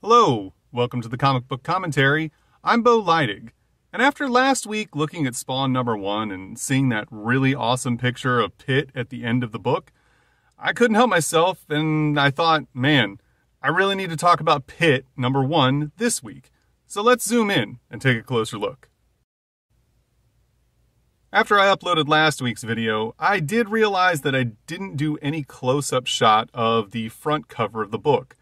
Hello, welcome to the comic book commentary. I'm Bo Leidig. And after last week looking at Spawn number one and seeing that really awesome picture of Pitt at the end of the book, I couldn't help myself and I thought, man, I really need to talk about Pitt number one this week. So let's zoom in and take a closer look. After I uploaded last week's video, I did realize that I didn't do any close-up shot of the front cover of the book.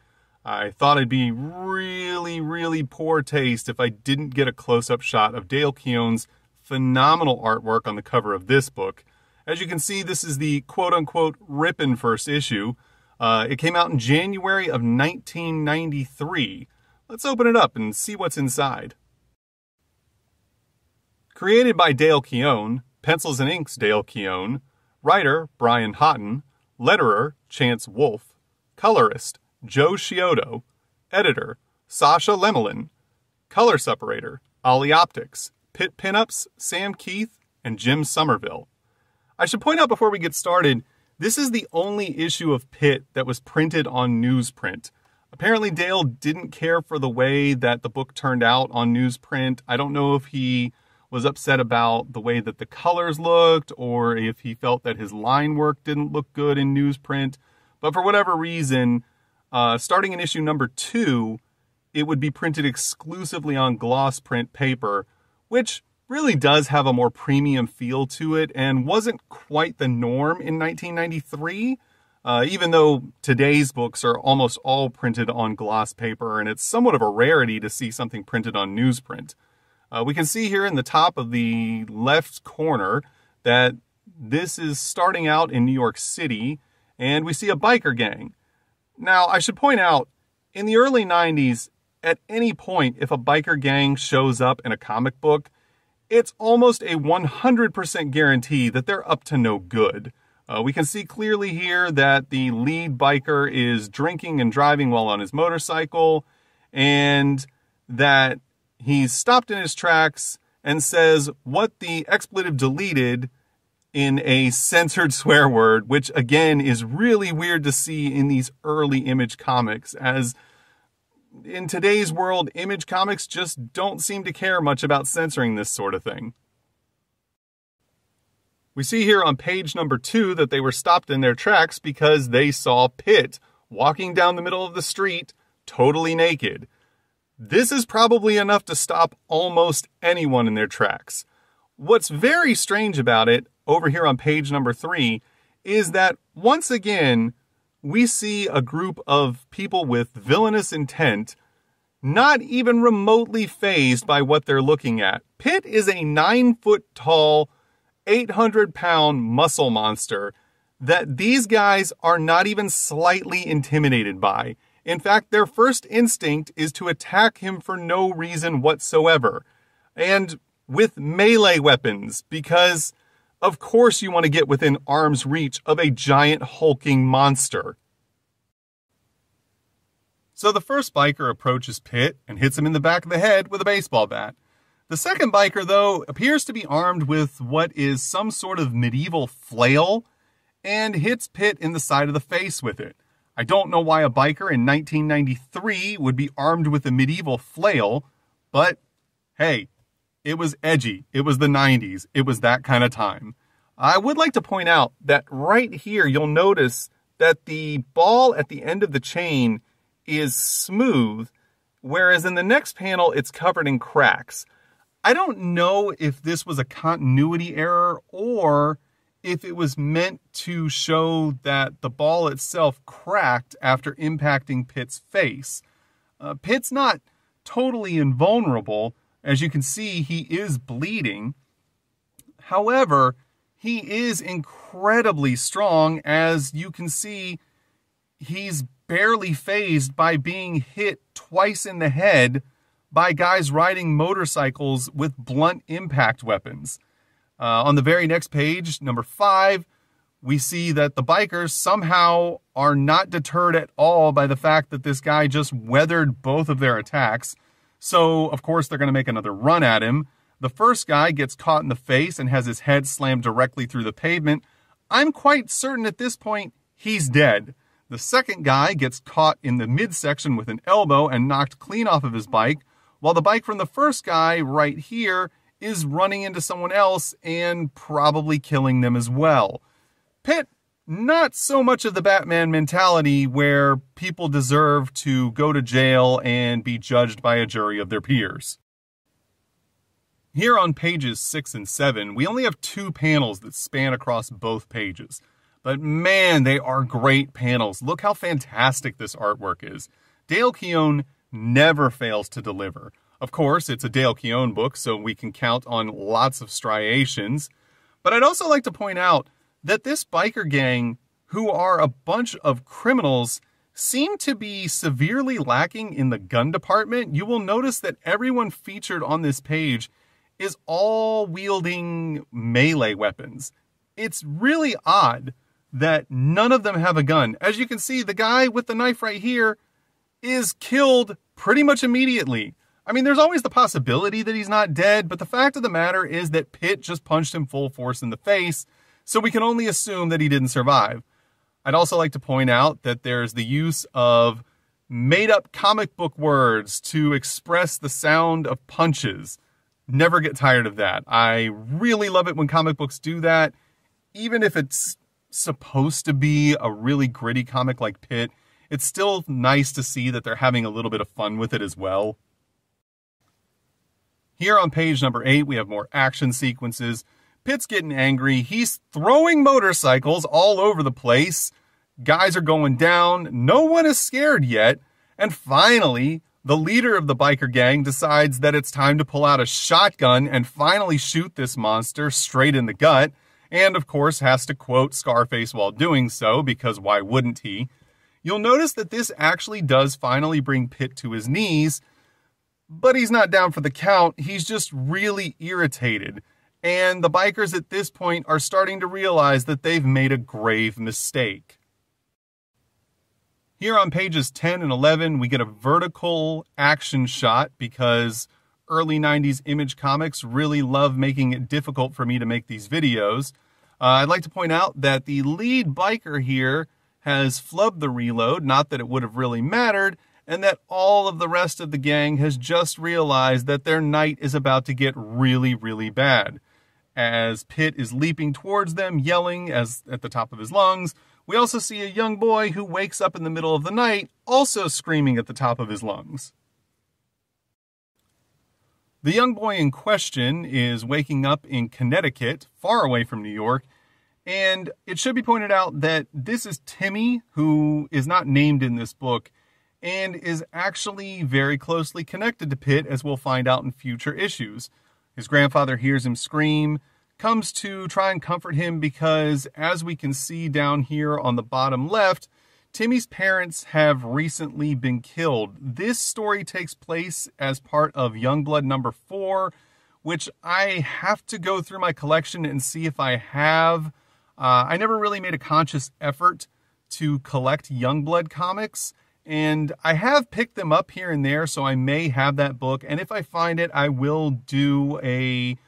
I thought I'd be really, really poor taste if I didn't get a close-up shot of Dale Keown's phenomenal artwork on the cover of this book. As you can see, this is the quote-unquote rippin' first issue. Uh, it came out in January of 1993. Let's open it up and see what's inside. Created by Dale Keown, Pencils and Inks Dale Keown, writer Brian Haughton, letterer Chance Wolfe, colorist Joe Chiodo, editor Sasha Lemelin, color separator Olyoptics, Pitt Pinups Sam Kieth, and Jim Somerville. I should point out before we get started, this is the only issue of Pitt that was printed on newsprint. Apparently, Dale didn't care for the way that the book turned out on newsprint. I don't know if he was upset about the way that the colors looked or if he felt that his line work didn't look good in newsprint. But for whatever reason, uh, starting in issue number two, it would be printed exclusively on gloss print paper, which really does have a more premium feel to it and wasn't quite the norm in 1993. Uh, even though today's books are almost all printed on gloss paper, and it's somewhat of a rarity to see something printed on newsprint. Uh, we can see here in the top of the left corner that this is starting out in New York City, and we see a biker gang. Now, I should point out, in the early 90s, at any point, if a biker gang shows up in a comic book, it's almost a 100% guarantee that they're up to no good. Uh, we can see clearly here that the lead biker is drinking and driving while on his motorcycle, and that he's stopped in his tracks and says what the expletive deleted in a censored swear word, which again is really weird to see in these early image comics, as in today's world, image comics just don't seem to care much about censoring this sort of thing. We see here on page number two that they were stopped in their tracks because they saw Pitt walking down the middle of the street, totally naked. This is probably enough to stop almost anyone in their tracks. What's very strange about it, over here on page number three, is that once again, we see a group of people with villainous intent not even remotely phased by what they're looking at. Pitt is a nine foot tall, 800 pound muscle monster that these guys are not even slightly intimidated by. In fact, their first instinct is to attack him for no reason whatsoever. And with melee weapons, because of course you want to get within arm's reach of a giant hulking monster. So the first biker approaches Pitt and hits him in the back of the head with a baseball bat. The second biker, though, appears to be armed with what is some sort of medieval flail and hits Pitt in the side of the face with it. I don't know why a biker in 1993 would be armed with a medieval flail, but hey, it was edgy. It was the 90s. It was that kind of time. I would like to point out that right here, you'll notice that the ball at the end of the chain is smooth, whereas in the next panel, it's covered in cracks. I don't know if this was a continuity error or if it was meant to show that the ball itself cracked after impacting Pitt's face. Uh, Pitt's not totally invulnerable. As you can see, he is bleeding. However, he is incredibly strong. As you can see, he's barely phased by being hit twice in the head by guys riding motorcycles with blunt impact weapons. Uh, on the very next page, number five, we see that the bikers somehow are not deterred at all by the fact that this guy just weathered both of their attacks. So, of course, they're going to make another run at him. The first guy gets caught in the face and has his head slammed directly through the pavement. I'm quite certain at this point he's dead. The second guy gets caught in the midsection with an elbow and knocked clean off of his bike, while the bike from the first guy right here is running into someone else and probably killing them as well. Pitt, not so much of the Batman mentality where people deserve to go to jail and be judged by a jury of their peers. Here on pages 6 and 7, we only have two panels that span across both pages. But man, they are great panels. Look how fantastic this artwork is. Dale Keown never fails to deliver. Of course, it's a Dale Keown book, so we can count on lots of striations. But I'd also like to point out that this biker gang, who are a bunch of criminals, seem to be severely lacking in the gun department. You will notice that everyone featured on this page is all wielding melee weapons. It's really odd that none of them have a gun. As you can see, the guy with the knife right here is killed pretty much immediately. I mean, there's always the possibility that he's not dead, but the fact of the matter is that Pitt just punched him full force in the face, so we can only assume that he didn't survive. I'd also like to point out that there's the use of made up comic book words to express the sound of punches. Never get tired of that. I really love it when comic books do that, even if it's supposed to be a really gritty comic like Pitt. It's still nice to see that they're having a little bit of fun with it as well. Here on page number eight, we have more action sequences. Pitt's getting angry. He's throwing motorcycles all over the place. Guys are going down. No one is scared yet. And finally, the leader of the biker gang decides that it's time to pull out a shotgun and finally shoot this monster straight in the gut. And of course, has to quote Scarface while doing so, because why wouldn't he? You'll notice that this actually does finally bring Pitt to his knees, but he's not down for the count. He's just really irritated. And the bikers at this point are starting to realize that they've made a grave mistake. Here on pages 10 and 11, we get a vertical action shot because early 90s image comics really love making it difficult for me to make these videos. Uh, I'd like to point out that the lead biker here has flubbed the reload, not that it would have really mattered, and that all of the rest of the gang has just realized that their night is about to get really, really bad. As Pitt is leaping towards them, yelling as at the top of his lungs, we also see a young boy who wakes up in the middle of the night, also screaming at the top of his lungs. The young boy in question is waking up in Connecticut, far away from New York, and it should be pointed out that this is Timmy, who is not named in this book, and is actually very closely connected to Pitt, as we'll find out in future issues. His grandfather hears him scream, comes to try and comfort him because, as we can see down here on the bottom left, Timmy's parents have recently been killed. This story takes place as part of Youngblood number four, which I have to go through my collection and see if I have. Uh, I never really made a conscious effort to collect Youngblood comics. And I have picked them up here and there, so I may have that book. And if I find it, I will do a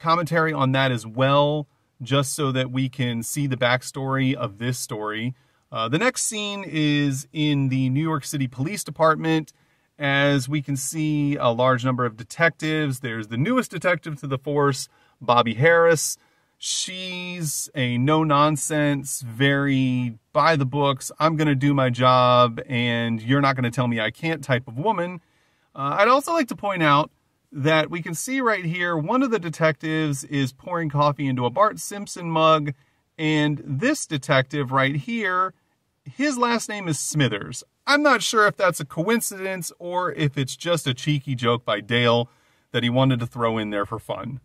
commentary on that as well, just so that we can see the backstory of this story. Uh, the next scene is in the New York City Police Department. As we can see, a large number of detectives. There's the newest detective to the force, Bobby Harris. She's a no nonsense, very by the books, I'm going to do my job and you're not going to tell me I can't type of woman. Uh, I'd also like to point out that we can see right here one of the detectives is pouring coffee into a Bart Simpson mug, and this detective right here, his last name is Smithers. I'm not sure if that's a coincidence or if it's just a cheeky joke by Dale that he wanted to throw in there for fun.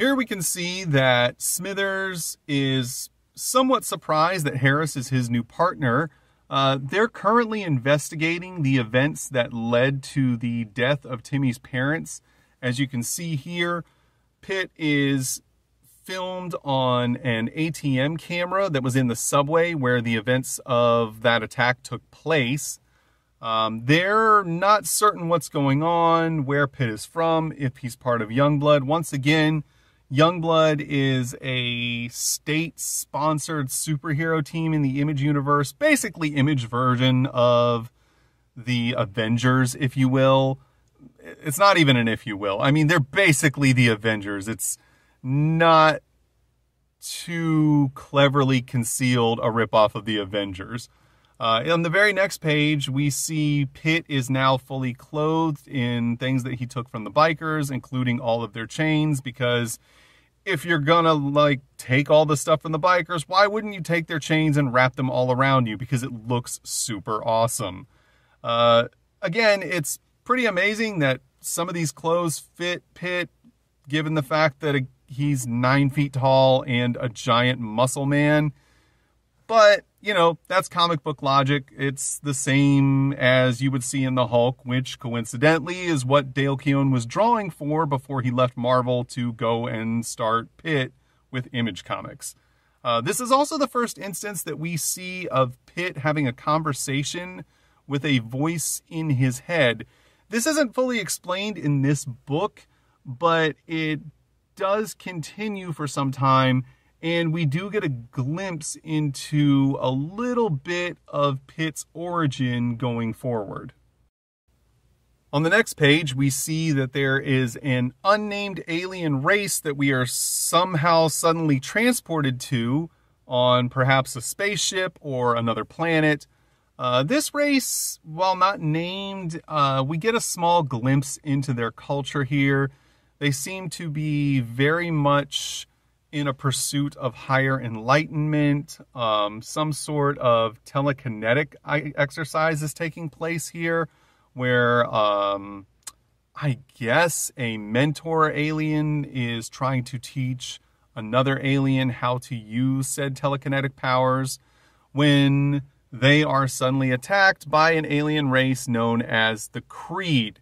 Here we can see that Smithers is somewhat surprised that Harris is his new partner. Uh, they're currently investigating the events that led to the death of Timmy's parents. As you can see here, Pitt is filmed on an ATM camera that was in the subway where the events of that attack took place. Um, they're not certain what's going on, where Pitt is from, if he's part of Youngblood. Once again, Youngblood is a state sponsored superhero team in the Image universe, basically, Image version of the Avengers, if you will. It's not even an if you will. I mean, they're basically the Avengers. It's not too cleverly concealed a ripoff of the Avengers. Uh, on the very next page, we see Pitt is now fully clothed in things that he took from the bikers, including all of their chains, because if you're gonna like take all the stuff from the bikers, why wouldn't you take their chains and wrap them all around you? Because it looks super awesome. Uh, again, it's pretty amazing that some of these clothes fit Pitt, given the fact that he's nine feet tall and a giant muscle man. But, you know, that's comic book logic. It's the same as you would see in the Hulk, which coincidentally is what Dale Keown was drawing for before he left Marvel to go and start Pitt with Image Comics. Uh, this is also the first instance that we see of Pitt having a conversation with a voice in his head. This isn't fully explained in this book, but it does continue for some time and we do get a glimpse into a little bit of Pitt's origin going forward. On the next page, we see that there is an unnamed alien race that we are somehow suddenly transported to on perhaps a spaceship or another planet. Uh, this race, while not named, uh, we get a small glimpse into their culture here. They seem to be very much in a pursuit of higher enlightenment. Um, some sort of telekinetic exercise is taking place here where um, I guess a mentor alien is trying to teach another alien how to use said telekinetic powers when they are suddenly attacked by an alien race known as the Creed.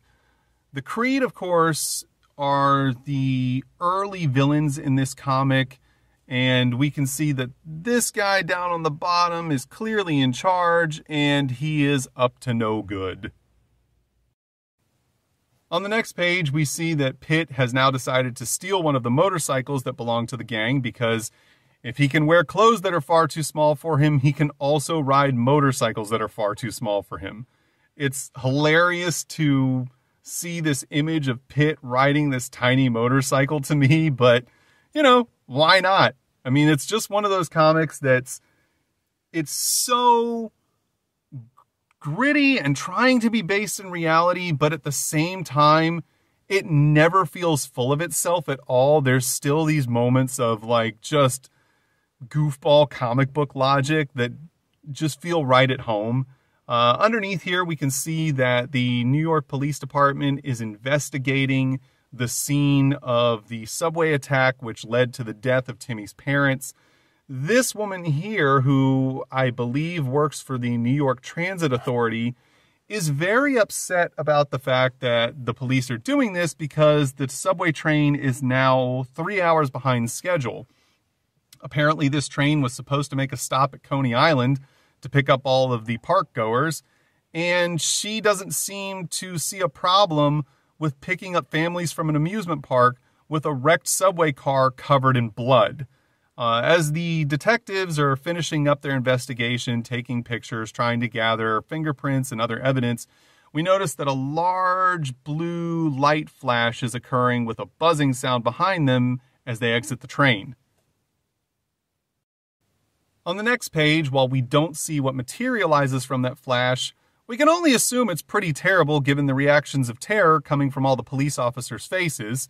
The Creed, of course, are the early villains in this comic. And we can see that this guy down on the bottom is clearly in charge and he is up to no good. On the next page, we see that Pitt has now decided to steal one of the motorcycles that belong to the gang because if he can wear clothes that are far too small for him, he can also ride motorcycles that are far too small for him. It's hilarious to see this image of Pitt riding this tiny motorcycle to me, but you know, why not? I mean, it's just one of those comics that's it's so gritty and trying to be based in reality, but at the same time, it never feels full of itself at all. There's still these moments of like just goofball comic book logic that just feel right at home. Uh, underneath here, we can see that the New York Police Department is investigating the scene of the subway attack, which led to the death of Timmy's parents. This woman here, who I believe works for the New York Transit Authority, is very upset about the fact that the police are doing this because the subway train is now three hours behind schedule. Apparently, this train was supposed to make a stop at Coney Island to pick up all of the park goers. And she doesn't seem to see a problem with picking up families from an amusement park with a wrecked subway car covered in blood. Uh, as the detectives are finishing up their investigation, taking pictures, trying to gather fingerprints and other evidence, we notice that a large blue light flash is occurring with a buzzing sound behind them as they exit the train. On the next page, while we don't see what materializes from that flash, we can only assume it's pretty terrible given the reactions of terror coming from all the police officers' faces.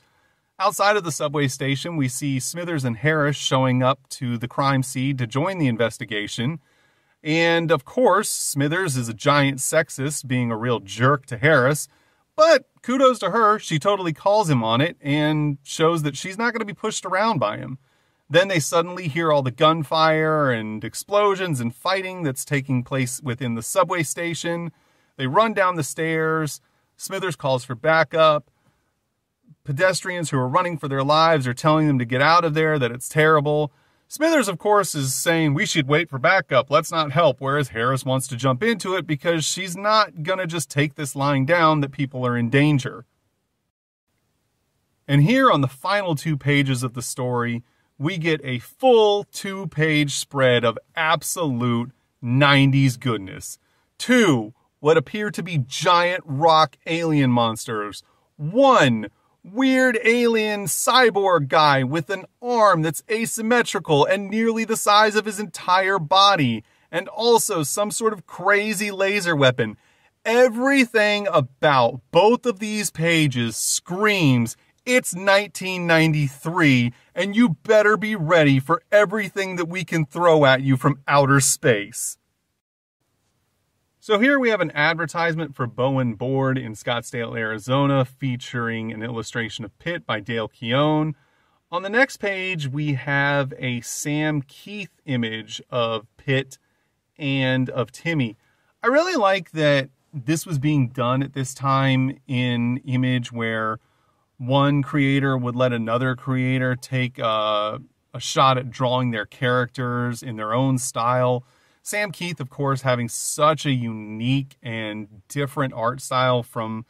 Outside of the subway station, we see Smithers and Harris showing up to the crime scene to join the investigation. And of course, Smithers is a giant sexist, being a real jerk to Harris. But kudos to her, she totally calls him on it and shows that she's not going to be pushed around by him. Then they suddenly hear all the gunfire and explosions and fighting that's taking place within the subway station. They run down the stairs. Smithers calls for backup. Pedestrians who are running for their lives are telling them to get out of there, that it's terrible. Smithers, of course, is saying we should wait for backup. Let's not help. Whereas Harris wants to jump into it because she's not going to just take this lying down that people are in danger. And here on the final two pages of the story, we get a full two page spread of absolute 90s goodness. Two, what appear to be giant rock alien monsters. One, weird alien cyborg guy with an arm that's asymmetrical and nearly the size of his entire body, and also some sort of crazy laser weapon. Everything about both of these pages screams it's 1993, and you better be ready for everything that we can throw at you from outer space. So here we have an advertisement for Bowen Board in Scottsdale, Arizona, featuring an illustration of Pitt by Dale Keown. On the next page, we have a Sam Kieth image of Pitt and of Timmy. I really like that this was being done at this time in Image where one creator would let another creator take a, a shot at drawing their characters in their own style. Sam Kieth, of course, having such a unique and different art style from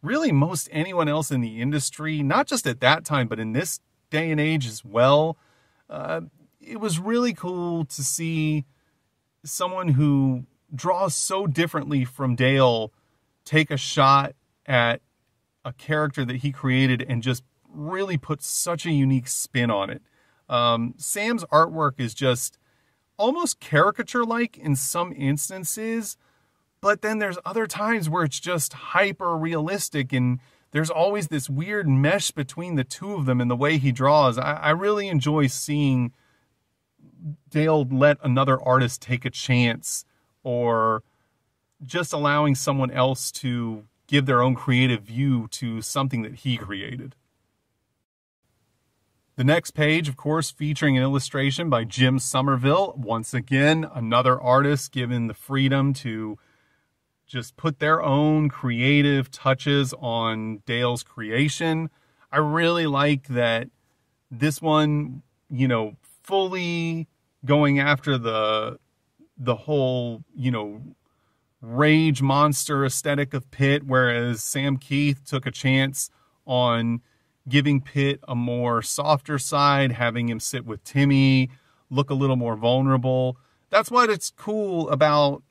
really most anyone else in the industry, not just at that time, but in this day and age as well. Uh, it was really cool to see someone who draws so differently from Dale take a shot at a character that he created and just really put such a unique spin on it. Um, Sam's artwork is just almost caricature like in some instances, but then there's other times where it's just hyper realistic and there's always this weird mesh between the two of them and the way he draws. I, I really enjoy seeing Dale let another artist take a chance or just allowing someone else to give their own creative view to something that he created. The next page, of course, featuring an illustration by Jim Somerville. Once again, another artist given the freedom to just put their own creative touches on Dale's creation. I really like that this one, you know, fully going after the the whole, you know, rage monster aesthetic of Pitt, whereas Sam Kieth took a chance on giving Pitt a more softer side, having him sit with Timmy, look a little more vulnerable. That's what it's cool about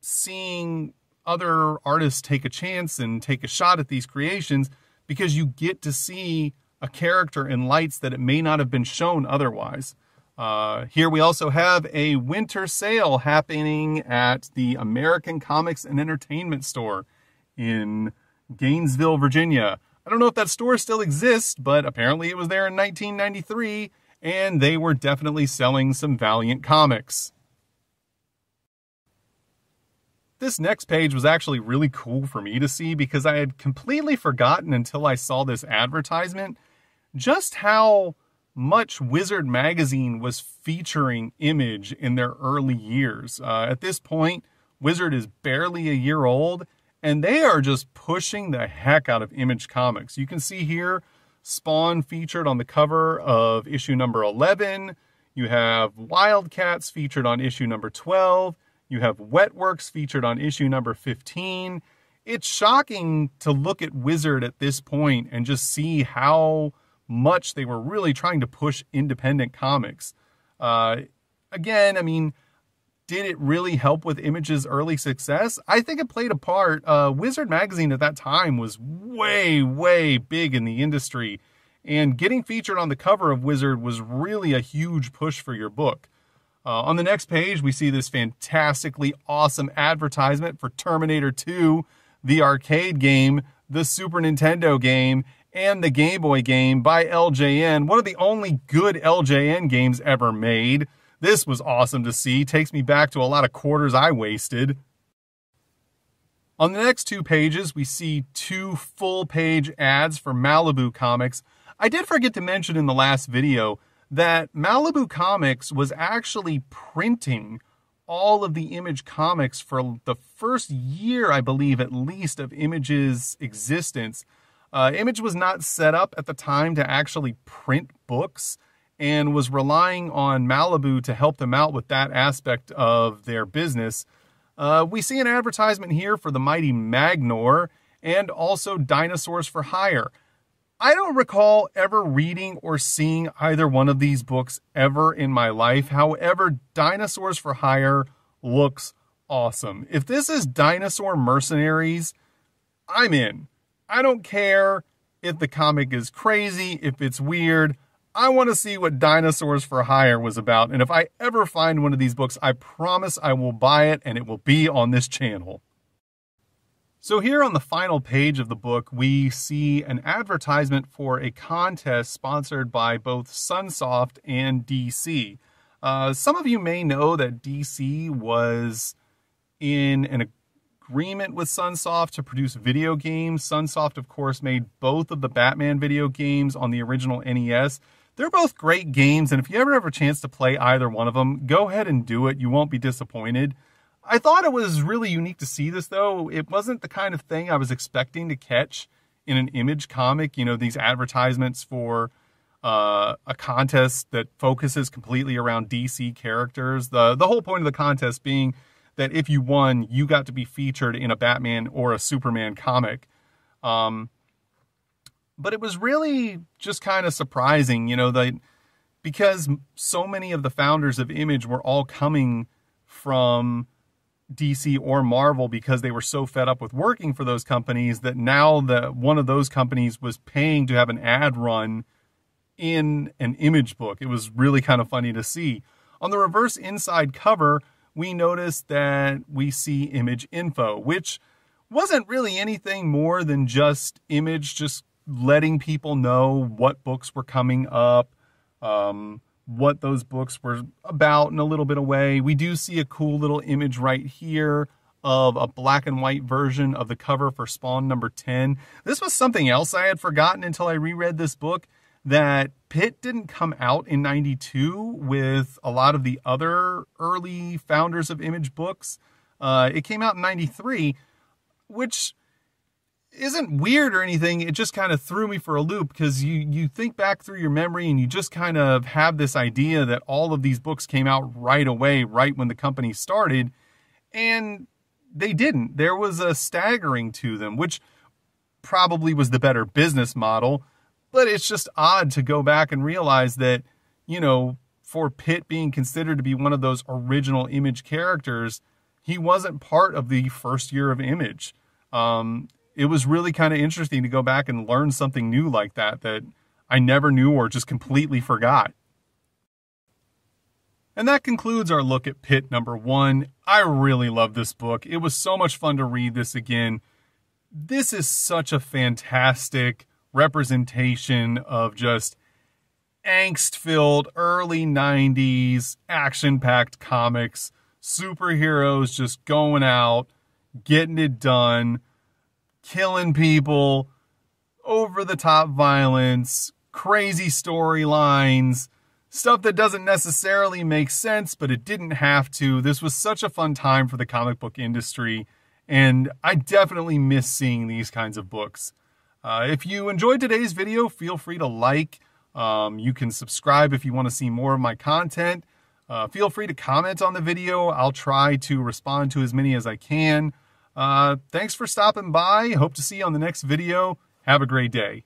seeing other artists take a chance and take a shot at these creations because you get to see a character in lights that it may not have been shown otherwise. Uh, here we also have a winter sale happening at the American Comics and Entertainment Store in Gainesville, Virginia. I don't know if that store still exists, but apparently it was there in 1993, and they were definitely selling some Valiant comics. This next page was actually really cool for me to see because I had completely forgotten until I saw this advertisement just how much Wizard magazine was featuring Image in their early years. Uh, at this point, Wizard is barely a year old, and they are just pushing the heck out of Image Comics. You can see here Spawn featured on the cover of issue number 11. You have Wildcats featured on issue number 12. You have Wetworks featured on issue number 15. It's shocking to look at Wizard at this point and just see how much they were really trying to push independent comics. Uh, again, I mean, did it really help with Image's early success? I think it played a part. Uh, Wizard Magazine at that time was way, way big in the industry, and getting featured on the cover of Wizard was really a huge push for your book. Uh, on the next page, we see this fantastically awesome advertisement for Terminator 2, the arcade game, the Super Nintendo game, and the Game Boy game by LJN, one of the only good LJN games ever made. This was awesome to see, takes me back to a lot of quarters I wasted. On the next two pages, we see two full page ads for Malibu Comics. I did forget to mention in the last video that Malibu Comics was actually printing all of the Image comics for the first year, I believe, at least, of Image's existence. Uh, Image was not set up at the time to actually print books and was relying on Malibu to help them out with that aspect of their business. Uh, we see an advertisement here for the mighty Magnor and also Dinosaurs for Hire. I don't recall ever reading or seeing either one of these books ever in my life. However, Dinosaurs for Hire looks awesome. If this is Dinosaur Mercenaries, I'm in. I don't care if the comic is crazy, if it's weird. I want to see what Dinosaurs for Hire was about. And if I ever find one of these books, I promise I will buy it and it will be on this channel. So, here on the final page of the book, we see an advertisement for a contest sponsored by both Sunsoft and DC. Uh, some of you may know that DC was in an agreement with Sunsoft to produce video games. Sunsoft, of course, made both of the Batman video games on the original NES. They're both great games, and if you ever have a chance to play either one of them, go ahead and do it. You won't be disappointed. I thought it was really unique to see this, though. It wasn't the kind of thing I was expecting to catch in an image comic. You know, these advertisements for uh, a contest that focuses completely around DC characters. The the whole point of the contest being that if you won, you got to be featured in a Batman or a Superman comic. Um, but it was really just kind of surprising, you know, that because so many of the founders of Image were all coming from DC or Marvel because they were so fed up with working for those companies that now that one of those companies was paying to have an ad run in an image book. It was really kind of funny to see. On the reverse inside cover, we notice that we see image info, which wasn't really anything more than just image, just letting people know what books were coming up, um, what those books were about in a little bit of way. We do see a cool little image right here of a black and white version of the cover for Spawn number 10. This was something else I had forgotten until I reread this book that Pitt didn't come out in 92 with a lot of the other early founders of Image books. Uh, it came out in 93, which isn't weird or anything. It just kind of threw me for a loop because you you think back through your memory and you just kind of have this idea that all of these books came out right away, right when the company started, and they didn't. There was a staggering to them, which probably was the better business model, but it's just odd to go back and realize that, you know, for Pitt being considered to be one of those original image characters, he wasn't part of the first year of image. Um, it was really kind of interesting to go back and learn something new like that that I never knew or just completely forgot. And that concludes our look at Pitt number one. I really love this book. It was so much fun to read this again. This is such a fantastic representation of just angst filled early 90s action packed comics, superheroes just going out, getting it done killing people, over the top violence, crazy storylines, stuff that doesn't necessarily make sense, but it didn't have to. This was such a fun time for the comic book industry, and I definitely miss seeing these kinds of books. Uh, if you enjoyed today's video, feel free to like. Um, you can subscribe if you want to see more of my content. Uh, feel free to comment on the video. I'll try to respond to as many as I can. Uh, thanks for stopping by. Hope to see you on the next video. Have a great day.